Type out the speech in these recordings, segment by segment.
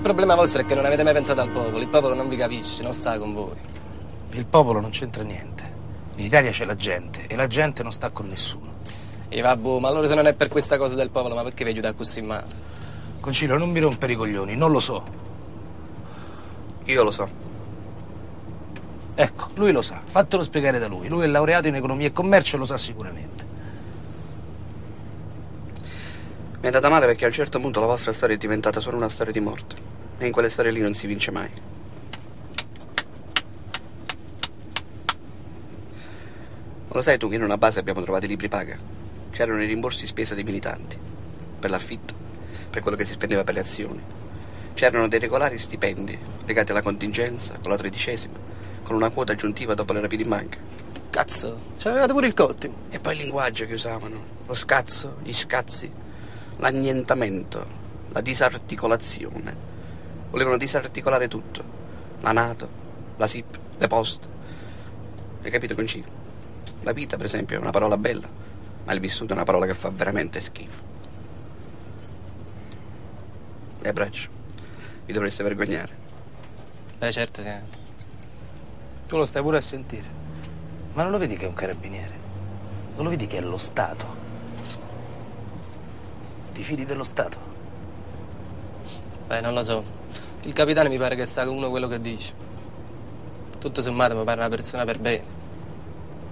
problema vostro è che non avete mai pensato al popolo. Il popolo non vi capisce, non sta con voi. Il popolo non c'entra niente. In Italia c'è la gente e la gente non sta con nessuno. E vabbè, ma allora se non è per questa cosa del popolo, ma perché vi aiuta così male? Concilio, non mi rompere i coglioni, non lo so. Io lo so. Ecco, lui lo sa, fatelo spiegare da lui. Lui è laureato in economia e commercio e lo sa sicuramente. Mi è andata male perché a un certo punto la vostra storia è diventata solo una storia di morte. E in quelle storie lì non si vince mai. Lo sai tu che in una base abbiamo trovato i libri paga? C'erano i rimborsi spesa dei militanti. Per l'affitto, per quello che si spendeva per le azioni. C'erano dei regolari stipendi legati alla contingenza, con la tredicesima, con una quota aggiuntiva dopo le rapide in banca. Cazzo, c'avevate pure il cottimo. E poi il linguaggio che usavano, lo scazzo, gli scazzi, l'annientamento, la disarticolazione. Volevano disarticolare tutto. La Nato, la SIP, le poste. Hai capito, Concilio? La vita, per esempio, è una parola bella, ma il vissuto è una parola che fa veramente schifo. E abbraccio. Vi dovreste vergognare. Beh, certo che... Tu lo stai pure a sentire. Ma non lo vedi che è un carabiniere? Non lo vedi che è lo Stato? Ti fidi dello Stato? Beh, non lo so. Il capitano mi pare che sa uno quello che dice. Tutto sommato mi pare una persona per bene.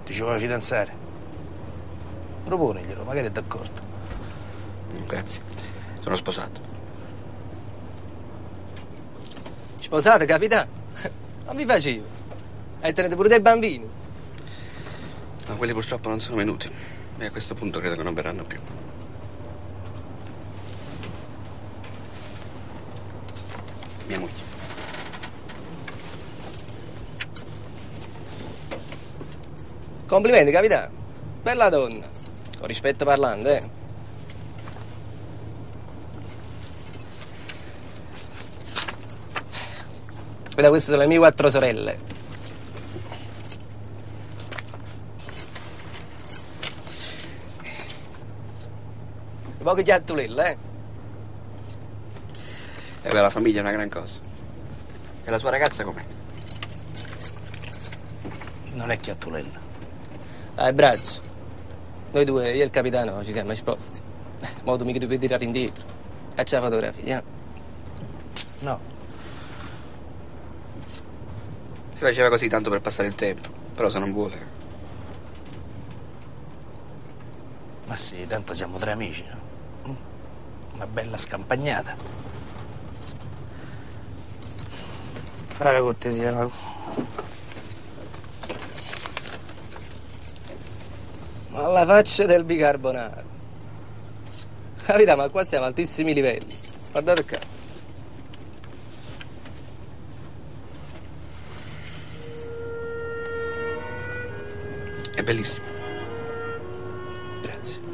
Ti ci vuoi fidanzare? Proponiglielo, magari è d'accordo. Grazie. Sono sposato. Sposate, capitano? Non vi facevo. E tenete pure dei bambini. Ma quelli purtroppo non sono venuti. E a questo punto credo che non verranno più. Mia. Complimenti, capitano. Bella donna. Con rispetto parlando, eh. Guarda, queste sono le mie quattro sorelle. Poche chiattolelle, eh. E beh, la famiglia è una gran cosa. E la sua ragazza com'è? Non è chiattolella. Dai, braccio. Noi due, io e il capitano, ci siamo esposti. Ma tu mica ti puoi tirare indietro. Caccia la fotografia. No. Si faceva così tanto per passare il tempo. Però se non vuole. Ma sì, tanto siamo tre amici, no? Mm. Una bella scampagnata. Fai la cortesia, Mago. Alla faccia del bicarbonato. Capita, ma qua siamo a altissimi livelli. Guardate qua. È bellissimo. Grazie.